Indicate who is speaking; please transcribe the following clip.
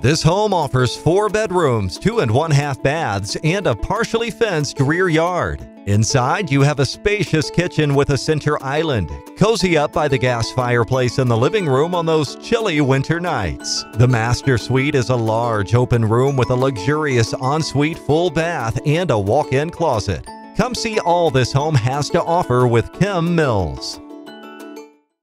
Speaker 1: This home offers four bedrooms, two and one half baths, and a partially fenced rear yard. Inside, you have a spacious kitchen with a center island. Cozy up by the gas fireplace in the living room on those chilly winter nights. The master suite is a large open room with a luxurious ensuite full bath and a walk in closet. Come see all this home has to offer with Kim Mills.